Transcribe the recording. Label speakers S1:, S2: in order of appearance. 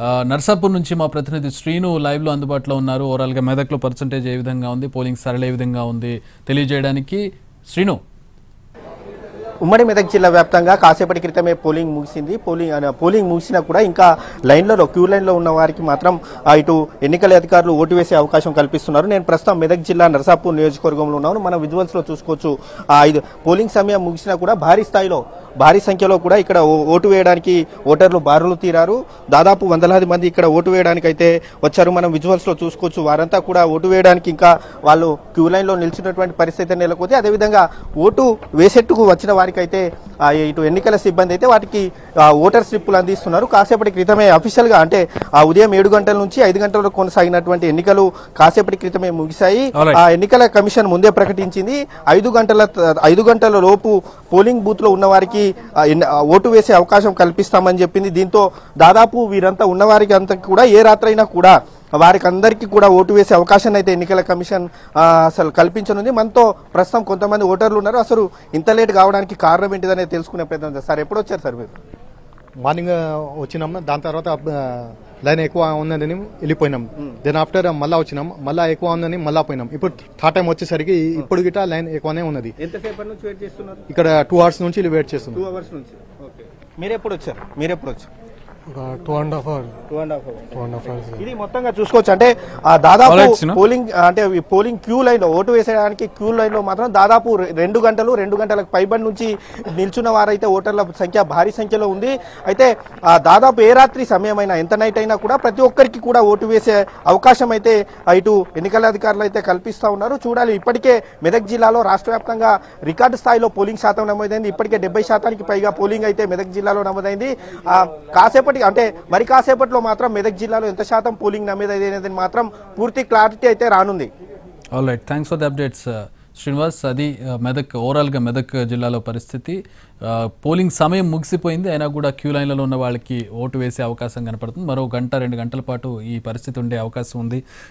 S1: నర్సాపూర్ నుంచి మా ప్రతినిధి శ్రీను లైవ్లో అందుబాటులో ఉన్నారు. ఓవరాల్గా మెదక్లో పర్సంటేజ్ ఏ విధంగా ఉంది? పోలింగ్ సరళ ఏ విధంగా ఉంది? తెలియజేయడానికి శ్రీను.
S2: ఉమ్మడి మెదక్ జిల్లా వ్యాప్తంగా కాసేపటి క్రితమే పోలింగ్ ముగిసింది. పోలింగ్ పోలింగ్ ముగిసినా కూడా ఇంకా లైన్లలో క్యూ లైన్లో ఉన్న వారికి మాత్రం ఇటు ఎన్నికల అధికారులు ఓటు వేసే అవకాశం కల్పిస్తున్నారు. నేను ప్రస్తుతం మెదక్ జిల్లా నరసాపూర్ నియోజకవర్గంలో ఉన్నాను. మన విజువల్స్ చూసుకోవచ్చు. ఆ, ఇది పోలింగ్ సమయం ముగిసినా కూడా భారీ స్థాయిలో భారీ సంఖ్యలో కూడా ఇక్కడ ఓటు వేయడానికి ఓటర్లు బారులు తీరారు. దాదాపు వందలాది మంది ఇక్కడ ఓటు వేయడానికి అయితే వచ్చారు. మనం విజువల్స్లో చూసుకోవచ్చు. వారంతా కూడా ఓటు వేయడానికి ఇంకా వాళ్ళు క్యూ లైన్లో నిలిచినటువంటి పరిస్థితి నెలకొంది. అదేవిధంగా ఓటు వేసేట్టుకు వచ్చిన వారికైతే ఇటు ఎన్నికల సిబ్బంది అయితే వాటికి ఓటర్ స్లిప్పులు అందిస్తున్నారు. కాసేపటి క్రితమే అఫీషియల్గా అంటే ఆ ఉదయం ఏడు గంటల నుంచి ఐదు గంటల వరకు కొనసాగినటువంటి ఎన్నికలు కాసేపటి క్రితమే ముగిశాయి. ఆ ఎన్నికల కమిషన్ ముందే ప్రకటించింది. ఐదు గంటల ఐదు గంటల లోపు పోలింగ్ బూత్లో ఉన్న వారికి ఓటు వేసే అవకాశం కల్పిస్తామని చెప్పింది. దీంతో దాదాపు వీరంతా ఉన్నవారికి అంతా కూడా ఏ రాత్రైనా కూడా వారికి అందరికీ కూడా ఓటు వేసే అవకాశాన్ని అయితే ఎన్నికల కమిషన్ అసలు కల్పించనుంది. మనతో ప్రస్తుతం కొంతమంది ఓటర్లు ఉన్నారు. అసలు ఇంత లేట్ కావడానికి కారణం ఏంటిదనేది తెలుసుకునే ప్రయత్నం చేస్తారు. సార్ ఎప్పుడు వచ్చారు సార్ మీరు?
S3: మార్నింగ్ వచ్చినాం. దాని తర్వాత లైన్ ఎక్కువ ఉన్నదని వెళ్ళిపోయినాం. దెన్ ఆఫ్టర్ మళ్ళా వచ్చినాం. మళ్ళా ఎక్కువ ఉందని మళ్ళా పోయినాం. ఇప్పుడు థర్డ్ టైం వచ్చేసరికి ఇప్పుడు గిట లైన్ ఎక్కువనే ఉన్నది. ఇక్కడ టూ అవర్స్ నుంచి వెయిట్ చేస్తున్నాం.
S2: మీరు ఎప్పుడు వచ్చారు? మీరు ఎప్పుడు వచ్చారు?
S4: Two and half hour
S2: two and half hours
S4: two and half hours
S2: ఇది మొత్తంగా చూసుకోవచ్చు. అంటే ఆ దాదాపు. పోలింగ్ అంటే పోలింగ్ క్యూ లైన్లో ఓటు వేసేయడానికి క్యూ లైన్లో మాత్రం దాదాపు రెండు గంటలు రెండు గంటలకు పైబడి నుంచి నిల్చున్న వారైతే ఓటర్ల సంఖ్య భారీ సంఖ్యలో ఉంది. అయితే ఆ దాదాపు ఏ రాత్రి సమయమైనా ఎంత నైట్ అయినా కూడా ప్రతి ఒక్కరికి కూడా ఓటు వేసే అవకాశం అయితే ఇటు ఎన్నికల అధికారులు అయితే కల్పిస్తా ఉన్నారు. చూడాలి ఇప్పటికే మెదక్ జిల్లాలో రాష్ట్ర వ్యాప్తంగా రికార్డు స్థాయిలో పోలింగ్ శాతం నమోదైంది. ఇప్పటికే డెబ్బై శాతానికి పైగా పోలింగ్ అయితే మెదక్ జిల్లాలో నమోదైంది. ఆ కాసేపటి అంటే మరి కాసేపట్లో మాత్రం మెదక్ జిల్లాలో ఎంత శాతం పోలింగ్ నమ్మేది అనేది మాత్రం పూర్తి క్లారిటీ అయితే రానుంది.
S1: All right thanks for the updates Srinivas అది uh, మెదక్ ఓవరాల్గా మెదక్ జిల్లాలో పరిస్థితి. Uh, పోలింగ్ సమయం ముగిసిపోయింది. అయినా కూడా క్యూ లైన్లలో ఉన్న వాళ్ళకి ఓటు వేసే అవకాశం కనపడుతుంది. మరో గంట రెండు గంటల పాటు ఈ పరిస్థితి ఉండే అవకాశం ఉంది.